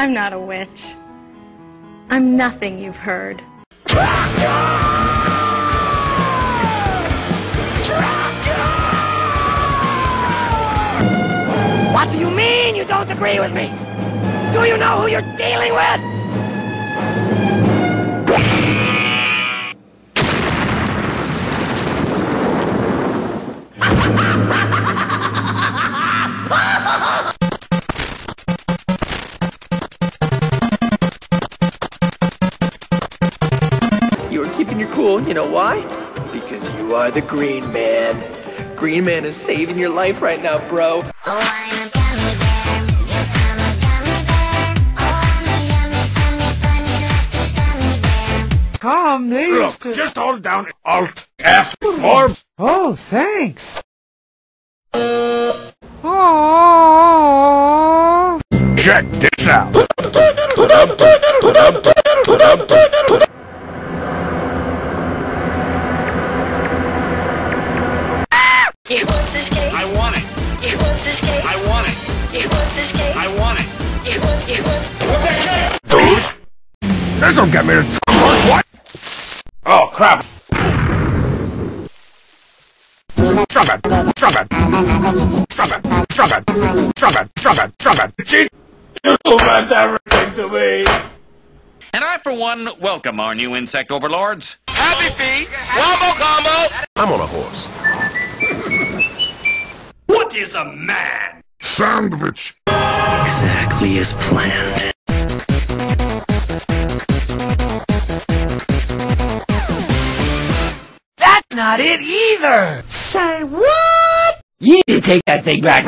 I'm not a witch. I'm nothing you've heard. What do you mean you don't agree with me? Do you know who you're dealing with? Cool. You know why? Because you are the Green Man. Green Man is saving your life right now, bro. Tom needs Look, to... just hold down Alt F or Oh, thanks. check this out. You want this game? I want it. You want this game? I want it. You want this game? I want it. You want, you want... Dude, this'll get me to trouble. What? Oh crap! Stop it! Stop it! Stop it! Stop it! Stop it! Stop it! Stop it! She, you meant everything to me. And I, for one, welcome our new insect overlords. Happy feet, wombo combo. I'm on a horse. What is a man? Sandvich. Exactly as planned. That's not it either. Say what? You need to take that thing back.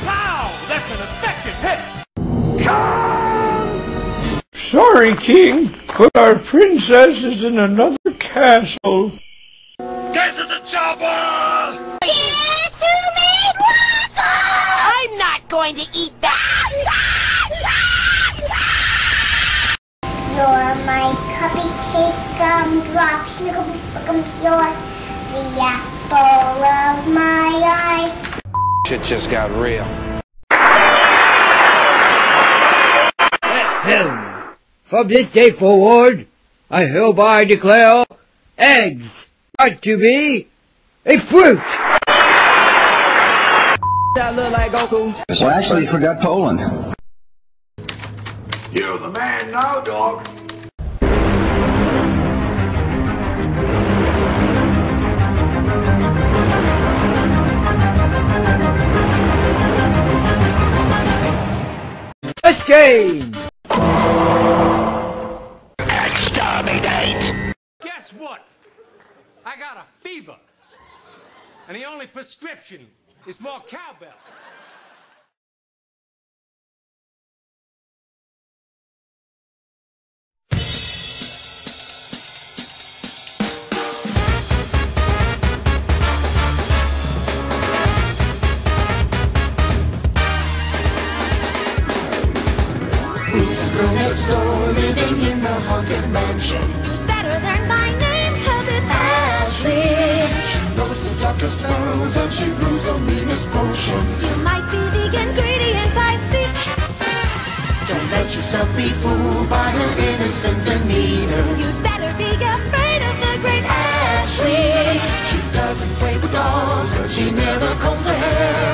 Wow! That's an effective hit! Come! Sorry, King, but our princess is in another castle. Get to the chopper! Going to eat that! You're my cuppycake gumdrop, snickle, snickle, you're the apple of my eye. Shit just got real. From this day forward, I hereby declare eggs are to be a fruit. Well, actually, you forgot Poland. You're the man now, dog. Escape! Guess what? I got a fever. And the only prescription is more cowbell. Next door, living in the haunted mansion. Better learn my the spells and she brews the meanest potions. You might be the ingredient I seek. Don't let yourself be fooled by her innocent demeanor. You'd better be afraid of the great Ashley. She doesn't play with dolls and she never combs her hair.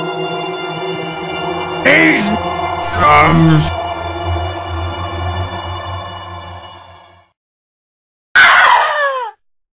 Eight comes.